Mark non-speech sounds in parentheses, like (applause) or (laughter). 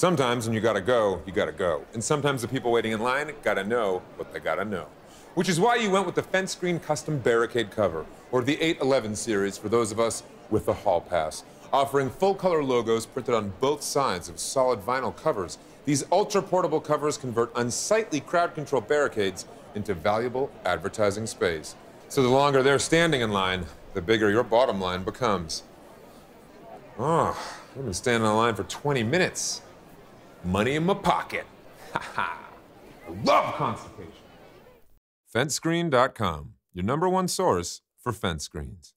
Sometimes when you gotta go, you gotta go. And sometimes the people waiting in line gotta know what they gotta know. Which is why you went with the FenceScreen custom barricade cover, or the 811 series for those of us with the hall pass. Offering full color logos printed on both sides of solid vinyl covers, these ultra portable covers convert unsightly crowd control barricades into valuable advertising space. So the longer they're standing in line, the bigger your bottom line becomes. Oh, I've been standing in line for 20 minutes. Money in my pocket. (laughs) Ha ha. I love constipation. FenceScreen.com, your number one source for fence screens.